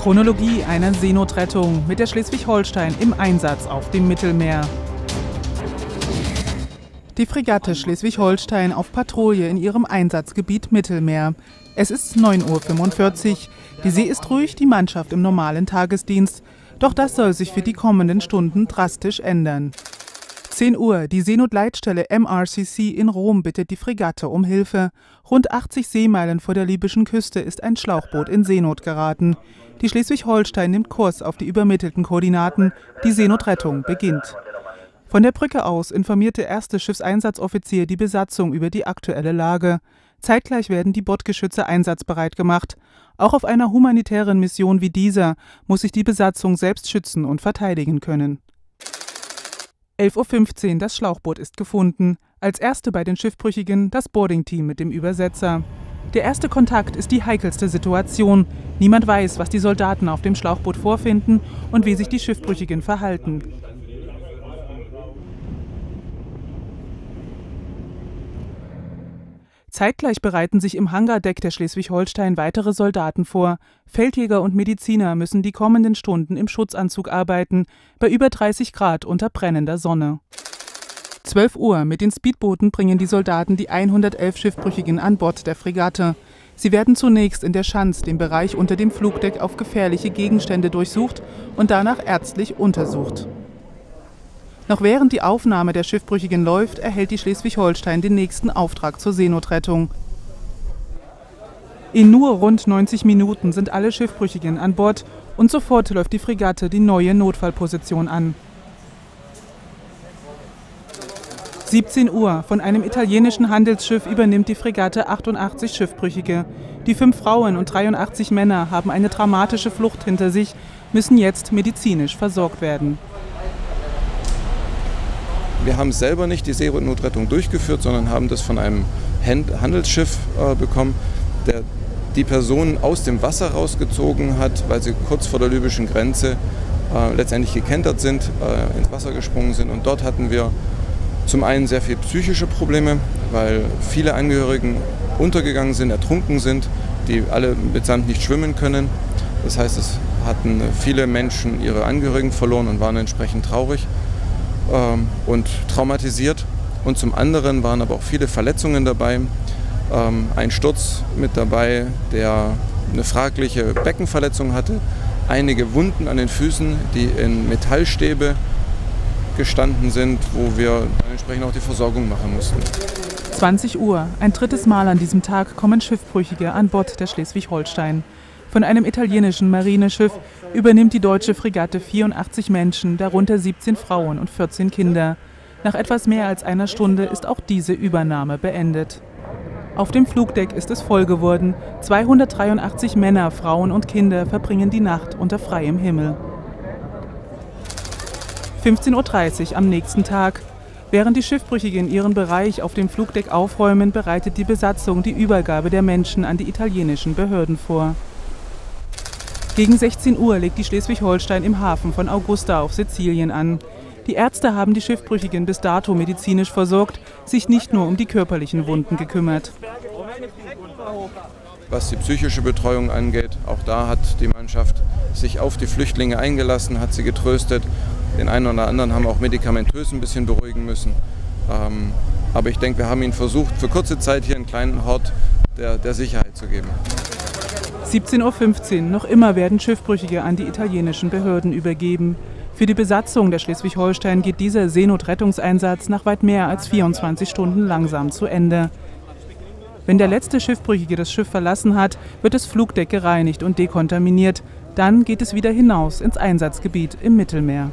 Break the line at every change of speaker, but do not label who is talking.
Chronologie einer Seenotrettung mit der Schleswig-Holstein im Einsatz auf dem Mittelmeer. Die Fregatte Schleswig-Holstein auf Patrouille in ihrem Einsatzgebiet Mittelmeer. Es ist 9.45 Uhr. Die See ist ruhig, die Mannschaft im normalen Tagesdienst. Doch das soll sich für die kommenden Stunden drastisch ändern. 10 Uhr, die Seenotleitstelle MRCC in Rom bittet die Fregatte um Hilfe. Rund 80 Seemeilen vor der libyschen Küste ist ein Schlauchboot in Seenot geraten. Die Schleswig-Holstein nimmt Kurs auf die übermittelten Koordinaten. Die Seenotrettung beginnt. Von der Brücke aus informierte erste Schiffseinsatzoffizier die Besatzung über die aktuelle Lage. Zeitgleich werden die Bordgeschütze einsatzbereit gemacht. Auch auf einer humanitären Mission wie dieser muss sich die Besatzung selbst schützen und verteidigen können. 11.15 Uhr, das Schlauchboot ist gefunden. Als erste bei den Schiffbrüchigen das Boarding-Team mit dem Übersetzer. Der erste Kontakt ist die heikelste Situation. Niemand weiß, was die Soldaten auf dem Schlauchboot vorfinden und wie sich die Schiffbrüchigen verhalten. Zeitgleich bereiten sich im Hangardeck der Schleswig-Holstein weitere Soldaten vor. Feldjäger und Mediziner müssen die kommenden Stunden im Schutzanzug arbeiten, bei über 30 Grad unter brennender Sonne. 12 Uhr mit den Speedbooten bringen die Soldaten die 111 Schiffbrüchigen an Bord der Fregatte. Sie werden zunächst in der Schanz, dem Bereich unter dem Flugdeck, auf gefährliche Gegenstände durchsucht und danach ärztlich untersucht. Noch während die Aufnahme der Schiffbrüchigen läuft, erhält die Schleswig-Holstein den nächsten Auftrag zur Seenotrettung. In nur rund 90 Minuten sind alle Schiffbrüchigen an Bord und sofort läuft die Fregatte die neue Notfallposition an. 17 Uhr. Von einem italienischen Handelsschiff übernimmt die Fregatte 88 Schiffbrüchige. Die fünf Frauen und 83 Männer haben eine dramatische Flucht hinter sich, müssen jetzt medizinisch versorgt werden.
Wir haben selber nicht die Seenotrettung durchgeführt, sondern haben das von einem Handelsschiff äh, bekommen, der die Personen aus dem Wasser rausgezogen hat, weil sie kurz vor der libyschen Grenze äh, letztendlich gekentert sind, äh, ins Wasser gesprungen sind. Und dort hatten wir zum einen sehr viele psychische Probleme, weil viele Angehörigen untergegangen sind, ertrunken sind, die alle mitsamt nicht schwimmen können. Das heißt, es hatten viele Menschen ihre Angehörigen verloren und waren entsprechend traurig ähm, und traumatisiert. Und zum anderen waren aber auch viele Verletzungen dabei. Ähm, ein Sturz mit dabei, der eine fragliche Beckenverletzung hatte, einige Wunden an den Füßen, die in Metallstäbe gestanden sind, wo wir entsprechend auch die Versorgung machen mussten.
20 Uhr. Ein drittes Mal an diesem Tag kommen Schiffbrüchige an Bord der Schleswig-Holstein. Von einem italienischen Marineschiff übernimmt die deutsche Fregatte 84 Menschen, darunter 17 Frauen und 14 Kinder. Nach etwas mehr als einer Stunde ist auch diese Übernahme beendet. Auf dem Flugdeck ist es voll geworden. 283 Männer, Frauen und Kinder verbringen die Nacht unter freiem Himmel. 15.30 Uhr am nächsten Tag. Während die Schiffbrüchigen ihren Bereich auf dem Flugdeck aufräumen, bereitet die Besatzung die Übergabe der Menschen an die italienischen Behörden vor. Gegen 16 Uhr legt die Schleswig-Holstein im Hafen von Augusta auf Sizilien an. Die Ärzte haben die Schiffbrüchigen bis dato medizinisch versorgt, sich nicht nur um die körperlichen Wunden gekümmert.
Was die psychische Betreuung angeht, auch da hat die Mannschaft sich auf die Flüchtlinge eingelassen, hat sie getröstet. Den einen oder anderen haben auch medikamentös ein bisschen beruhigen müssen. Ähm, aber ich denke, wir haben ihnen versucht, für kurze Zeit hier einen kleinen Hort der, der Sicherheit zu geben.
17.15 Uhr. Noch immer werden Schiffbrüchige an die italienischen Behörden übergeben. Für die Besatzung der Schleswig-Holstein geht dieser Seenotrettungseinsatz nach weit mehr als 24 Stunden langsam zu Ende. Wenn der letzte Schiffbrüchige das Schiff verlassen hat, wird das Flugdeck gereinigt und dekontaminiert. Dann geht es wieder hinaus ins Einsatzgebiet im Mittelmeer.